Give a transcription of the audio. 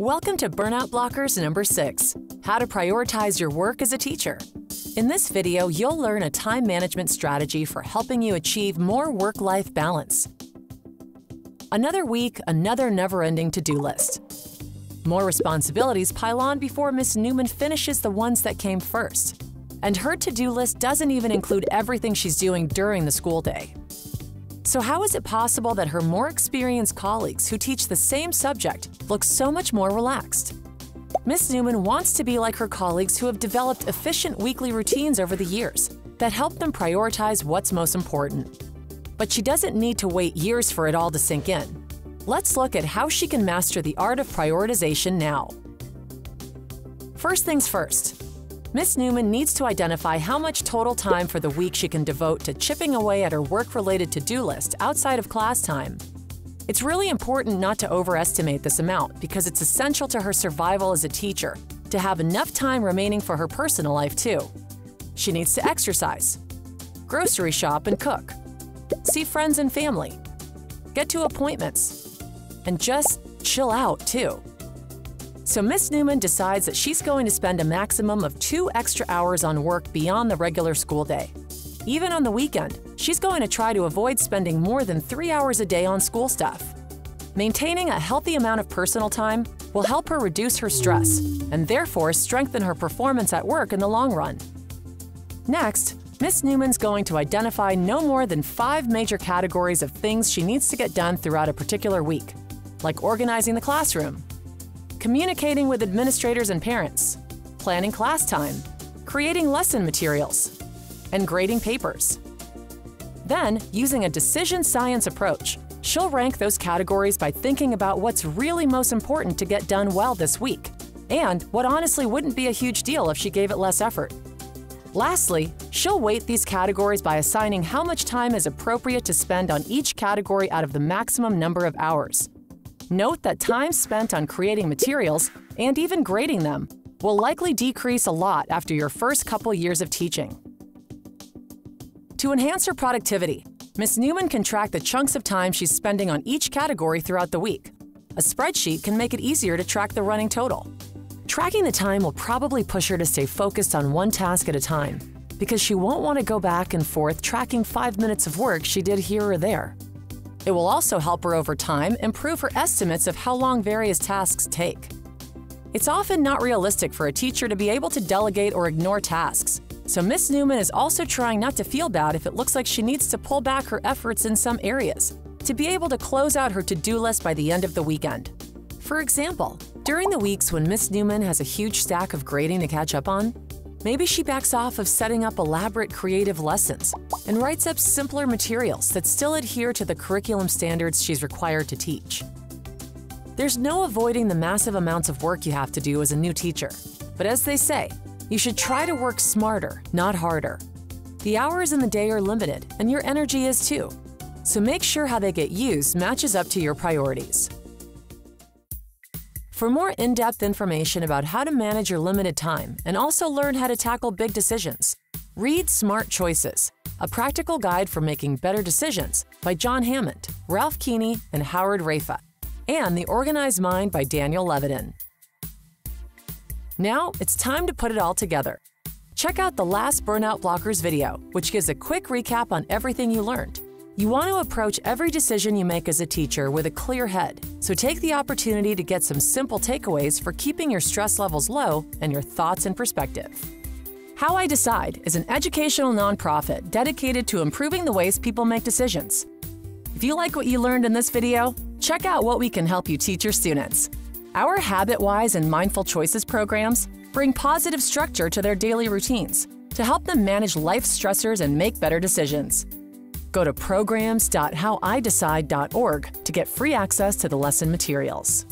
Welcome to Burnout Blockers number six, how to prioritize your work as a teacher. In this video, you'll learn a time management strategy for helping you achieve more work-life balance. Another week, another never-ending to-do list. More responsibilities pile on before Miss Newman finishes the ones that came first. And her to-do list doesn't even include everything she's doing during the school day. So how is it possible that her more experienced colleagues who teach the same subject look so much more relaxed? Miss Newman wants to be like her colleagues who have developed efficient weekly routines over the years that help them prioritize what's most important. But she doesn't need to wait years for it all to sink in. Let's look at how she can master the art of prioritization now. First things first, Miss Newman needs to identify how much total time for the week she can devote to chipping away at her work-related to-do list outside of class time. It's really important not to overestimate this amount because it's essential to her survival as a teacher to have enough time remaining for her personal life too. She needs to exercise, grocery shop and cook, see friends and family, get to appointments, and just chill out too. So Miss Newman decides that she's going to spend a maximum of two extra hours on work beyond the regular school day. Even on the weekend, she's going to try to avoid spending more than three hours a day on school stuff. Maintaining a healthy amount of personal time will help her reduce her stress and therefore strengthen her performance at work in the long run. Next, Miss Newman's going to identify no more than five major categories of things she needs to get done throughout a particular week, like organizing the classroom, communicating with administrators and parents, planning class time, creating lesson materials, and grading papers. Then, using a decision science approach, she'll rank those categories by thinking about what's really most important to get done well this week, and what honestly wouldn't be a huge deal if she gave it less effort. Lastly, she'll weight these categories by assigning how much time is appropriate to spend on each category out of the maximum number of hours. Note that time spent on creating materials and even grading them will likely decrease a lot after your first couple years of teaching. To enhance her productivity, Ms. Newman can track the chunks of time she's spending on each category throughout the week. A spreadsheet can make it easier to track the running total. Tracking the time will probably push her to stay focused on one task at a time because she won't want to go back and forth tracking five minutes of work she did here or there. It will also help her over time improve her estimates of how long various tasks take. It's often not realistic for a teacher to be able to delegate or ignore tasks, so Miss Newman is also trying not to feel bad if it looks like she needs to pull back her efforts in some areas to be able to close out her to-do list by the end of the weekend. For example, during the weeks when Miss Newman has a huge stack of grading to catch up on, Maybe she backs off of setting up elaborate creative lessons and writes up simpler materials that still adhere to the curriculum standards she's required to teach. There's no avoiding the massive amounts of work you have to do as a new teacher, but as they say, you should try to work smarter, not harder. The hours in the day are limited, and your energy is too. So make sure how they get used matches up to your priorities. For more in-depth information about how to manage your limited time and also learn how to tackle big decisions, read Smart Choices, a practical guide for making better decisions by John Hammond, Ralph Keeney, and Howard Raiffa, and The Organized Mind by Daniel Levitin. Now it's time to put it all together. Check out the last Burnout Blockers video, which gives a quick recap on everything you learned. You want to approach every decision you make as a teacher with a clear head, so take the opportunity to get some simple takeaways for keeping your stress levels low and your thoughts in perspective. How I Decide is an educational nonprofit dedicated to improving the ways people make decisions. If you like what you learned in this video, check out what we can help you teach your students. Our Habit-Wise and Mindful Choices programs bring positive structure to their daily routines to help them manage life stressors and make better decisions. Go to programs.howidecide.org to get free access to the lesson materials.